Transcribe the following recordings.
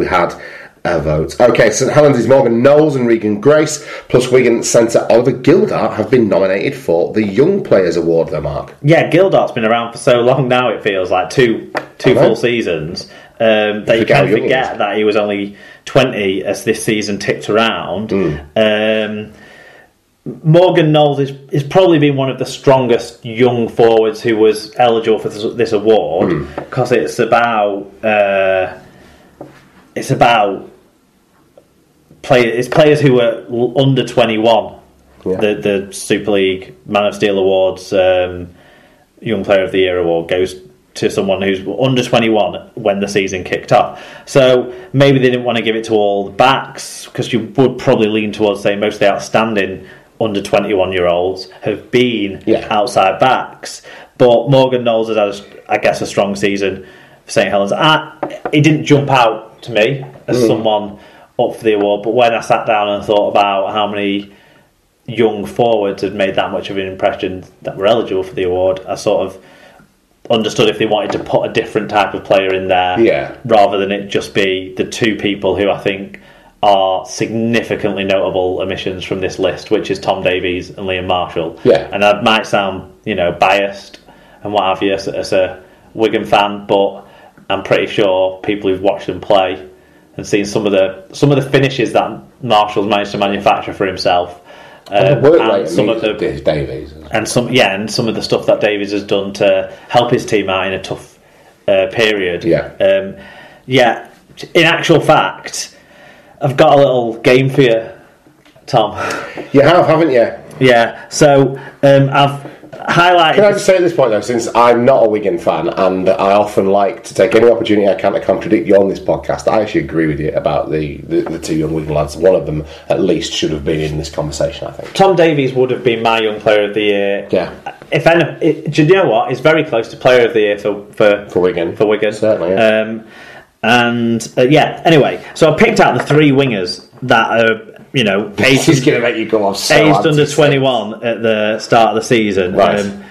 we had a vote. Okay, St Helens is Morgan Knowles and Regan Grace, plus Wigan centre Oliver Gildart have been nominated for the Young Players Award, though, Mark. Yeah, Gildart's been around for so long now. It feels like two two full seasons. Um, that you forget how can young he forget that he was only twenty as this season ticked around. Hmm. Um, Morgan Knowles is, is probably been one of the strongest young forwards who was eligible for this, this award Hmm. because it's about uh, it's about play it's players who were under twenty one. Yeah. The the Super League Man of Steel awards, um, Young Player of the Year award goes to someone who's under 21 when the season kicked off. So maybe they didn't want to give it to all the backs because you would probably lean towards saying most of the outstanding under 21 year olds have been Yeah. outside backs. But Morgan Knowles has had, a- I guess, a strong season for St Helens. I, it didn't jump out to me as mm. someone up for the award, but when I sat down and thought about how many young forwards had made that much of an impression that were eligible for the award, I sort of understood if they wanted to put a different type of player in there Yeah. rather than it just be the two people who I think are significantly notable omissions from this list, which is Tom Davies and Liam Marshall. Yeah. And that might sound, you know, biased and what have you as, as a Wigan fan, but I'm pretty sure people who've watched him play and seen some of the some of the finishes that Marshall's managed to manufacture for himself. Um, Work and some of the Davies. and some yeah, and some of the stuff that Davies has done to help his team out in a tough uh, period. Yeah. um, yeah. In actual fact, I've got a little game for you, Tom. You have, haven't you? yeah, so um, I've highlighted. Can I just say at this point though, since I'm not a Wigan fan and I often like to take any opportunity I can to contradict you on this podcast, I actually agree with you about the, the, the two young Wigan lads. One of them at least should have been in this conversation, I think. Tom Davies would have been my young player of the year. Yeah. If any, it, do you know what? It's very close to player of the year for for, For Wigan. For Wigan, Certainly, yeah. Um, and uh, yeah. Anyway, so I picked out the three wingers that are you know This is going to make you go off so aged under twenty one at the start of the season. Right. Um,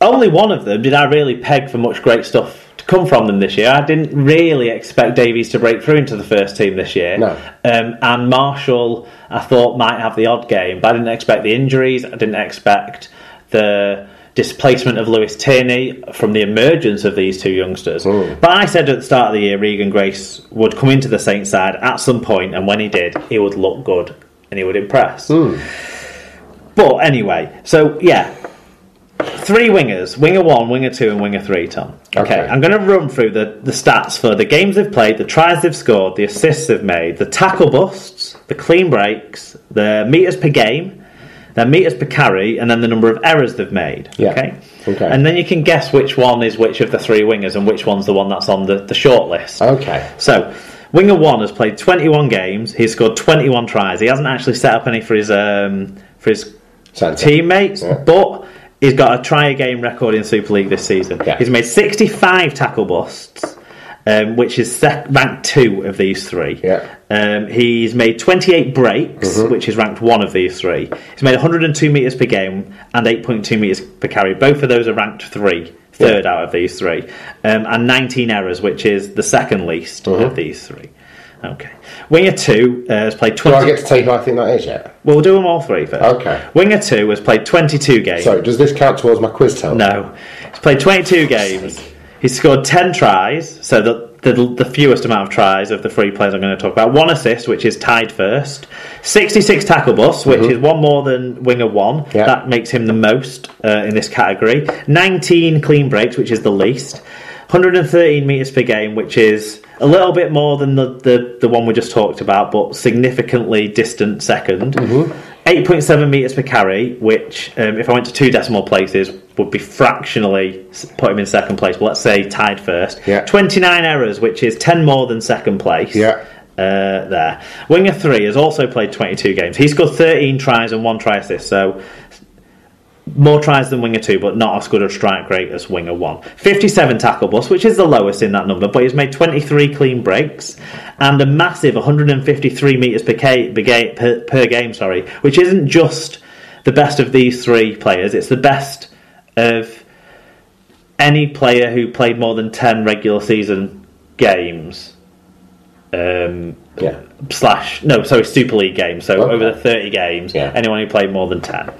only one of them did I really peg for much great stuff to come from them this year. I didn't really expect Davies to break through into the first team this year. No. Um, and Marshall, I thought might have the odd game, but I didn't expect the injuries. I didn't expect the displacement of Lewis Tierney from the emergence of these two youngsters. Hmm. But I said at the start of the year, Regan Grace would come into the Saints side at some point, and when he did, he would look good and he would impress. Hmm. But anyway, so yeah, three wingers winger one, winger two, and winger three, Tom. Okay, Okay. I'm going to run through the, the stats for the games they've played, the tries they've scored, the assists they've made, the tackle busts, the clean breaks, the metres per game, their metres per carry, and then the number of errors they've made. Yeah. Okay? Okay. And then you can guess which one is which of the three wingers and which one's the one that's on the, the short list. Okay. So, Winger One has played 21 games. He's scored 21 tries. He hasn't actually set up any for his um, for his teammates, Yeah. but he's got a try a game record in Super League this season. Yeah. He's made 65 tackle busts, um, which is sec- ranked two of these three. Yeah. Um, he's made 28 breaks, which is ranked one of these three. He's made 102 metres per game and 8.2 metres per carry. Both of those are ranked three, third out of these three. Um, and 19 errors, which is the second least of these three. Okay. Winger 2 uh, has played Do 20. I get to tell you who I think that is yet? Well, we'll do them all three first. Okay. Winger 2 has played 22 games. So, does this count towards my quiz tell? No. He's played 22 games. He's scored 10 tries, so the, the, the fewest amount of tries of the three players I'm going to talk about. One assist, which is tied first. 66 tackle busts, which is one more than winger one. Mm-hmm. Yeah. That makes him the most uh, in this category. 19 clean breaks, which is the least. 113 metres per game, which is a little bit more than the, the, the one we just talked about, but significantly distant 2nd Mm-hmm. 8.7 metres per carry, which, um, if I went to two decimal places, would be fractionally put him in second place, but let's say tied first. Yeah. 29 errors, which is 10 more than second place. Yeah. Uh, there. Winger 3 has also played 22 games. He scored 13 tries and one try assist, so more tries than winger 2, but not as good a strike rate as winger 1. 57 tackle busts, which is the lowest in that number, but he's made 23 clean breaks and a massive 153 metres per, per, per game, sorry, which isn't just the best of these three players, it's the best of any player who played more than 10 regular season games um, Yeah. slash no, sorry, Super League games. So Okay. over the thirty games, Yeah. anyone who played more than ten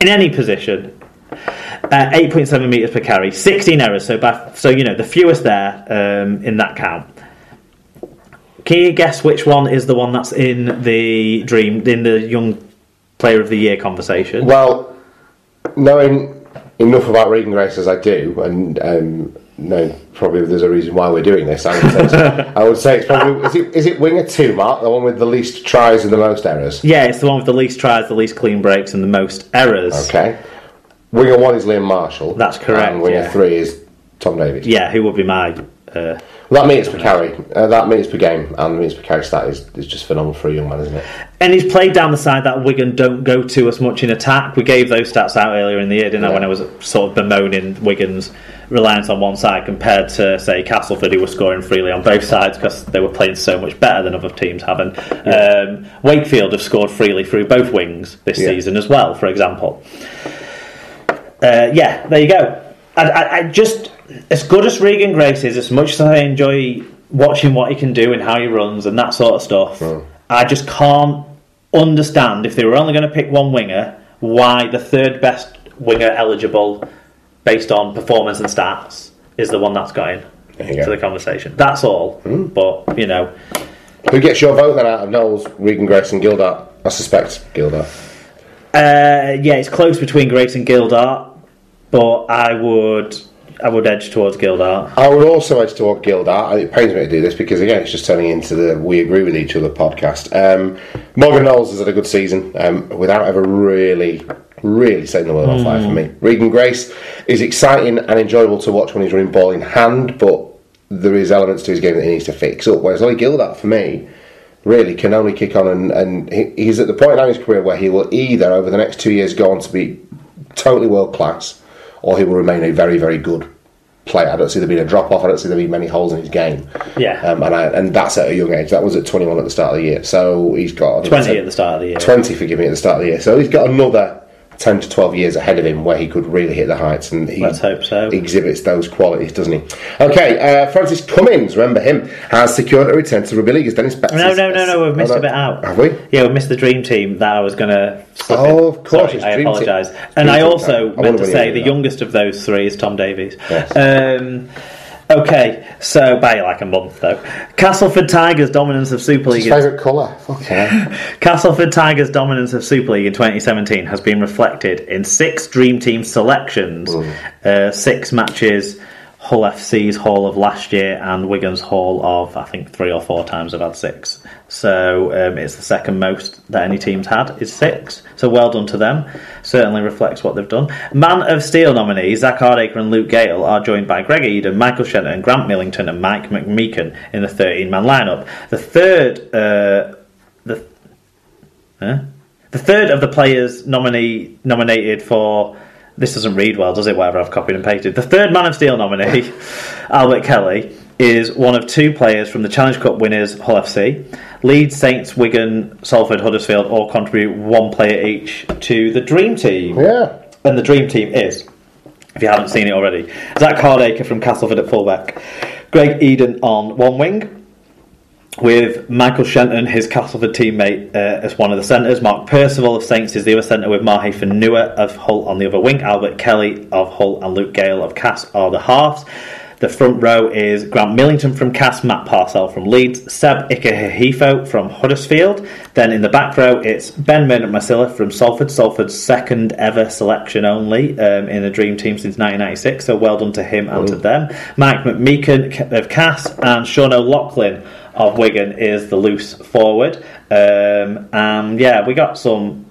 in any position. Uh, 8.7 meters per carry, 16 errors. So, by, so you know the fewest there um, in that count. Can you guess which one is the one that's in the dream in the young player of the year conversation? Well, knowing enough about Grace as I do, and um, no, probably there's a reason why we're doing this. I would say, it's, I would say it's probably is it, is it winger two, Mark, the one with the least tries and the most errors? Yeah, it's the one with the least tries, the least clean breaks, and the most errors. Okay. Winger one is Liam Marshall. That's correct, And winger yeah. three is Tom Davies. Yeah, who would be my? Uh, That minutes per carry, uh, that minutes per game, and the minutes per carry stat is, is just phenomenal for a young man, isn't it? And he's played down the side that Wigan don't go to as much in attack. We gave those stats out earlier in the year, didn't I? When I was sort of bemoaning Wigan's reliance on one side compared to say Castleford, who were scoring freely on both sides because they were playing so much better than other teams having. Um, Wakefield have scored freely through both wings this Yeah. season as well, for example. Uh, yeah, there you go. I, I, I just as good as Regan Grace is, as much as I enjoy watching what he can do and how he runs and that sort of stuff, I just can't understand if they were only going to pick one winger, why the third best winger eligible based on performance and stats is the one that's got in to go. the conversation. That's all. But you know, Who gets your vote then out of Knowles, Regan Grace, and Gildart? I suspect Gildart. uh, yeah, it's close between Grace and Gildart, but I would I would edge towards Gildart. I would also edge toward Gildart, and it pains me to do this because again, it's just turning into the "we agree with each other" podcast. Um, Morgan Knowles has had a good season um, without ever really, really setting the world on fire for me. Regan Grace is exciting and enjoyable to watch when he's running ball in hand, but there is elements to his game that he needs to fix up. Whereas Ollie Gildart, for me, really can only kick on, and, and he, he's at the point now in his career where he will either over the next two years go on to be totally world class, or he will remain a very, very good player. I don't see there being a drop off. I don't see there being many holes in his game. Yeah. um, and I, and that's at a young age. That was at 21 at the start of the year. So he's got 20 at the start of the year. 20, forgive me, at the start of the year. So he's got another 10 to 12 years ahead of him where he could really hit the heights, and he Let's hope so. exhibits those qualities, doesn't he? Okay, uh, Francis Cummins, remember him, has secured a return to rugby league as Dennis Betts. No, no, no, no. We've missed Oh, a bit out. Have we? Yeah, we missed the dream team that I was going to. Oh, of course, it's I apologise. And I also. Meant to say the youngest of those three is Tom Davies. Yes. Um, okay, so by like a month though. Castleford Tigers' dominance of Super League. His favourite colour. Yeah. Castleford Tigers' dominance of Super League in 2017 has been reflected in six Dream Team selections, uh, six matches. Hull FC's haul of last year and Wigan's haul of I think three or four times I've had six. So um, it's the second most that any team's had is six. So well done to them. Certainly reflects what they've done. Man of Steel nominees Zak Hardaker and Luke Gale are joined by Greg Eden, Michael Shenton, and Grant Millington, and Mike McMeeken in the 13-man lineup. The third, uh, the Huh? The third of the players nominee nominated for this doesn't read well, does it? Whatever I've copied and pasted. The third Man of Steel nominee, Albert Kelly, is one of two players from the Challenge Cup winners Hull FC. Leeds, Saints, Wigan, Salford, Huddersfield all contribute one player each to the Dream Team. yeah. And the Dream Team is, if you haven't seen it already, Zak Hardaker from Castleford at fullback, Greg Eden on one wing, with Michael Shenton, his Castleford teammate, uh, as one of the centres. Mark Percival of Saints is the other centre, with Mahe Fonua of Hull on the other wing. Albert Kelly of Hull and Luke Gale of Cass are the halves. The front row is Grant Millington from Cass, Matt Parcell from Leeds, Seb Ikahihifo from Huddersfield. Then in the back row, it's Ben Murdoch Masila from Salford, Salford's second ever selection only um, in the Dream Team since 1996. So well done to him and to them. Mike McMeeken of Cass and Sean O'Loughlin of Wigan is the loose forward. Um, and yeah, we got some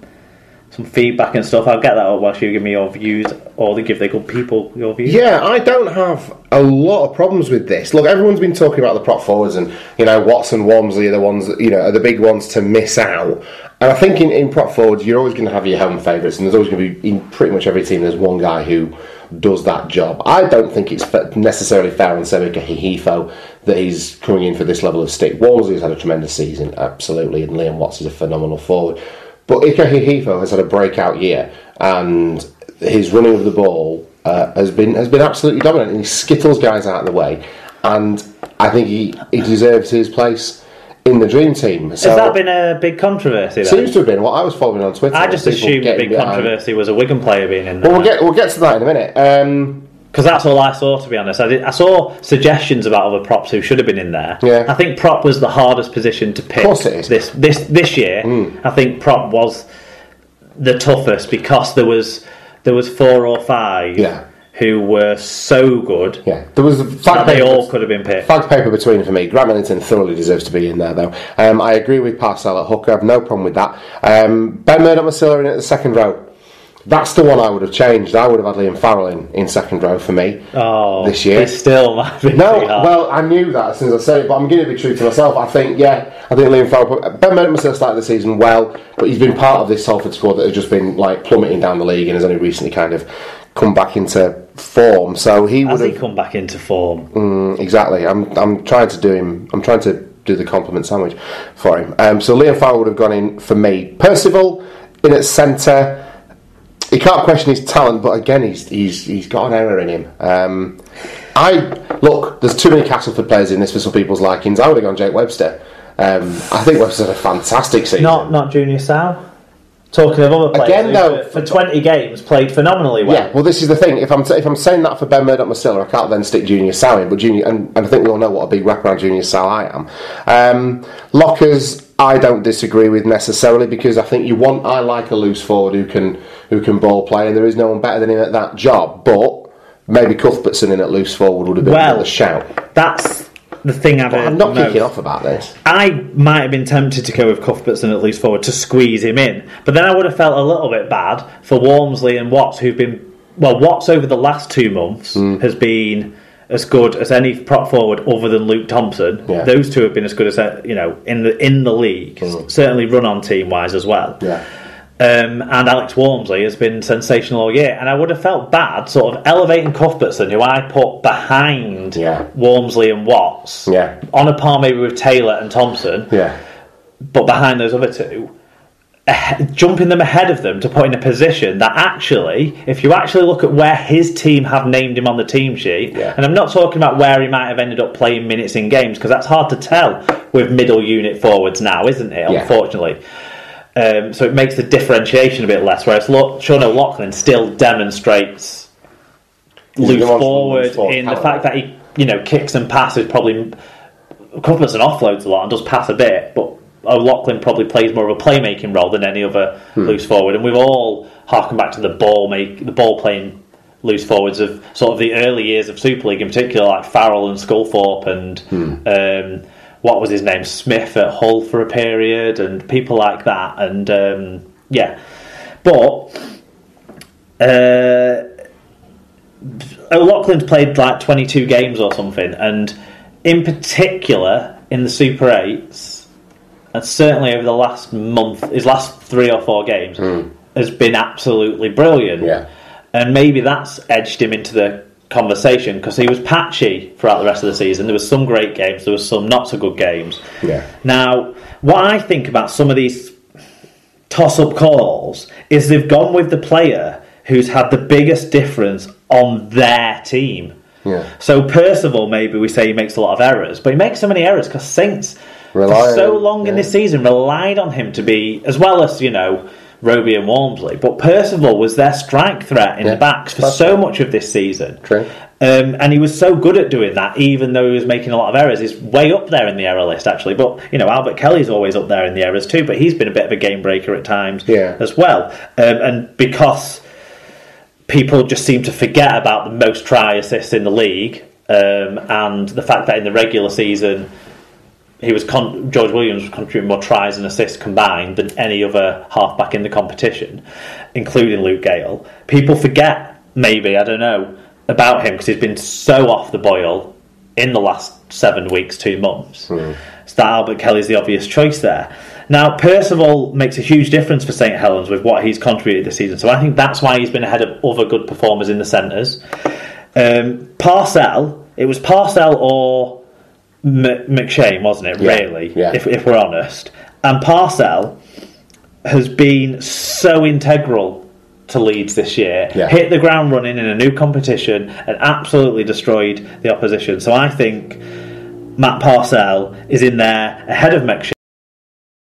some feedback and stuff. I'll get that up whilst you give me your views, or they give the good people your views. Yeah, I don't have a lot of problems with this. Look, everyone's been talking about the prop forwards, and you know Watson, Walmsley are the ones that you know are the big ones to miss out. And I think in, in prop forwards, you're always going to have your home favourites, and there's always going to be in pretty much every team. There's one guy who does that job. I don't think it's necessarily fair on Seb Ikahihifo that he's coming in for this level of stick. Has had a tremendous season, absolutely, and Liam Watts is a phenomenal forward. But Hihifo has had a breakout year, and his running of the ball uh, has been has been absolutely dominant. And he skittles guys out of the way, and I think he, he deserves his place in the dream team. So Has that been a big controversy? Then? seems to have been what I was following on Twitter. I just assumed the big behind- controversy was a Wigan player being in there. Well, we'll get we'll get to that in a minute. Um, Because that's all I saw, to be honest. I, did, I saw suggestions about other props who should have been in there. Yeah. I think prop was the hardest position to pick. course it is. This this this year, I think prop was the toughest because there was there was four or five Yeah. who were so good yeah, there was a that fact they paper- all could have been picked. Fact paper between for me. Grant Millington thoroughly deserves to be in there, though. Um, I agree with Parcell at hooker. I have no problem with that. Um, ben Murdoch Masila in at the second row. That's the one I would have changed. I would have had Liam Farrell in, in second row for me Oh, this year. still No, well, I knew that as soon as I said it, but I'm going to be true to myself. I think, yeah, I think Liam Farrell. Ben Murdoch Masila started the season well, but he's been part of this Salford squad that has just been like plummeting down the league and has only recently kind of come back into form. So he would Has he have come back into form? Mm, exactly. I'm I'm trying to do him. I'm trying to do the compliment sandwich for him. Um, so Liam Farrell would have gone in for me. Percival in at centre. You can't question his talent, but again, he's he's he's got an error in him. Um, I look. There's too many Castleford players in this for some people's likings. I would have gone Jake Webster. Um, I think Webster's had a fantastic season. Not not Junior Sa'u. Talking of other players, Again, though- for, for twenty games played phenomenally well. Yeah, well, this is the thing. If I'm if I'm saying that for Ben Murdoch Masila, I can't then stick Junior Sa'u in. But Junior, and, and I think we all know what a big wraparound Junior Sa'u I am. Um, lockers, I don't disagree with necessarily because I think you want. I like a loose forward who can who can ball play, and there is no one better than him at that job. But maybe Cuthbertson in at loose forward would have been Well, a shout. That's the thing I've heard I'm not kicking off about this. I might have been tempted to go with Cuthbertson at loose forward to squeeze him in, but then I would have felt a little bit bad for Walmsley and Watts, who've been well. Watts over the last two months Hmm. has been as good as any prop forward other than Luke Thompson. Yeah. Those two have been as good as uh, you know in the in the league. Certainly run on team wise as well. Yeah. Um, and Alex Walmsley has been sensational all year. And I would have felt bad sort of elevating Cuthbertson, who I put behind Yeah. Walmsley and Watts, Yeah. on a par maybe with Taylor and Thompson, Yeah. but behind those other two, jumping them ahead of them to put in a position that actually, if you actually look at where his team have named him on the team sheet, Yeah. and I'm not talking about where he might have ended up playing minutes in games, because that's hard to tell with middle unit forwards now, isn't it? Yeah. Unfortunately. Um, so it makes the differentiation a bit less. Whereas Lo- Sean O'Loughlin still demonstrates He's loose forward forward in the fact that he, you know, kicks and passes probably. covers and offloads a lot and does pass a bit, but O'Loughlin probably plays more of a playmaking role than any other Hmm. loose forward. And we've all harkened back to the ball make the ball playing loose forwards of sort of the early years of Super League in particular, like Farrell and Sculthorpe and Hmm. um, what was his name Smith at Hull for a period and people like that. And um, yeah, but. Uh, O'Loughlin's played like 22 games or something, and in particular in the Super 8s, and certainly over the last month, his last three or four games, hmm. has been absolutely brilliant. Yeah. And maybe that's edged him into the conversation because he was patchy throughout the rest of the season. There was some great games, there was some not so good games. Yeah. Now, what I think about some of these toss up calls is they've gone with the player who's had the biggest difference on their team. Yeah. So Percival, maybe we say he makes a lot of errors, but he makes so many errors because Saints, For so on- long in this season, relied on him to be, as well as, you know, Roby and Walmsley, but Percival was their strike threat in Yeah, the backs for that's so right. much of this season. True. Um, and he was so good at doing that, even though he was making a lot of errors. He's way up there in the error list, actually. But you know, Albert Kelly's always up there in the errors too. But he's been a bit of a game breaker at times, Yeah. as well. Um, and because people just seem to forget about the most try assists in the league, um, and the fact that in the regular season he was con- George Williams was contributing more tries and assists combined than any other halfback in the competition, including Luke Gale. People forget, maybe I don't know, about him because he's been so off the boil in the last seven weeks, two months. So that Albert Kelly's the obvious choice there. Now Percival makes a huge difference for St Helens with what he's contributed this season, so I think that's why he's been ahead of other good performers in the centres. Um, Parcell, it was Parcell or M- McShane, wasn't it? Yeah, Really, yeah. if, if we're honest. And Parcell has been so integral to Leeds this year. Yeah. Hit the ground running in a new competition and absolutely destroyed the opposition. So I think Matt Parcell is in there ahead of Mick